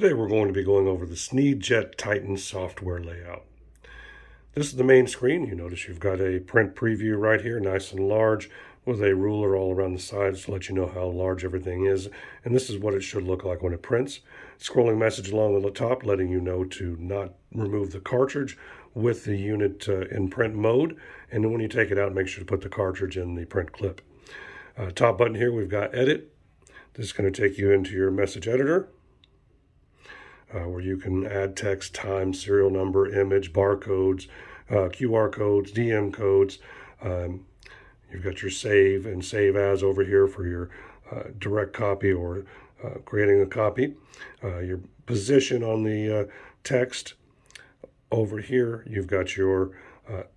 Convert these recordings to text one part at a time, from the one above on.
Today we're going to be going over the Sneedjet Titan software layout. This is the main screen. You notice you've got a print preview right here, nice and large, with a ruler all around the sides to let you know how large everything is. And this is what it should look like when it prints. Scrolling message along the top letting you know to not remove the cartridge with the unit uh, in print mode. And when you take it out, make sure to put the cartridge in the print clip. Uh, top button here, we've got edit. This is going to take you into your message editor uh, where you can add text, time, serial number, image, barcodes, uh, QR codes, DM codes. Um, you've got your save and save as over here for your uh, direct copy or uh, creating a copy. Uh, your position on the uh, text over here, you've got your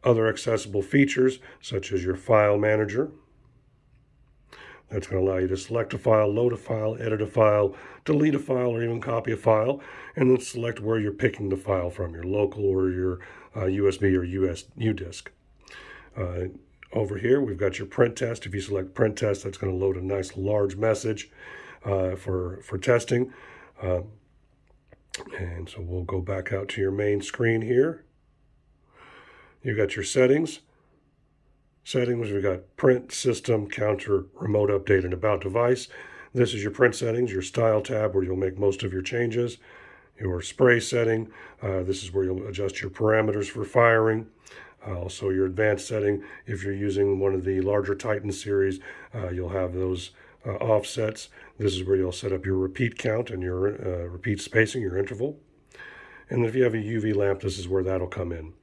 other accessible features such as your file manager. That's going to allow you to select a file, load a file, edit a file, delete a file, or even copy a file, and then select where you're picking the file from, your local or your uh, USB or US UDisk. Uh, over here, we've got your print test. If you select print test, that's going to load a nice large message uh, for, for testing. Um, and so we'll go back out to your main screen here. You've got your settings. Settings, we've got print, system, counter, remote update, and about device. This is your print settings, your style tab where you'll make most of your changes. Your spray setting, uh, this is where you'll adjust your parameters for firing. Uh, also your advanced setting, if you're using one of the larger Titan series, uh, you'll have those uh, offsets. This is where you'll set up your repeat count and your uh, repeat spacing, your interval. And if you have a UV lamp, this is where that'll come in.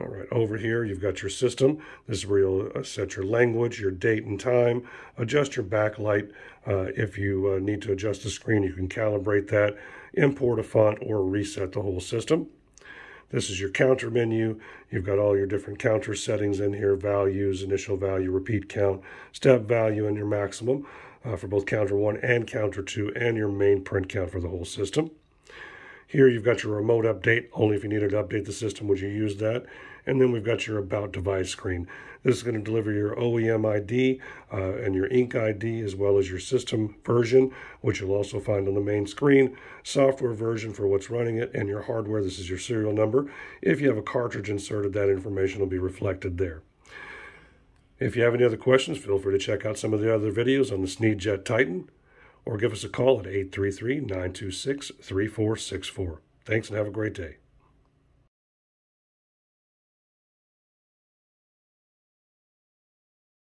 All right, over here you've got your system. This is where you'll uh, set your language, your date and time, adjust your backlight. Uh, if you uh, need to adjust the screen, you can calibrate that, import a font, or reset the whole system. This is your counter menu. You've got all your different counter settings in here, values, initial value, repeat count, step value, and your maximum uh, for both counter one and counter two, and your main print count for the whole system. Here you've got your remote update. Only if you needed to update the system would you use that. And then we've got your About Device screen. This is going to deliver your OEM ID uh, and your Ink ID as well as your system version, which you'll also find on the main screen, software version for what's running it, and your hardware. This is your serial number. If you have a cartridge inserted, that information will be reflected there. If you have any other questions, feel free to check out some of the other videos on the Sneedjet Titan or give us a call at 833 926 3464. Thanks and have a great day.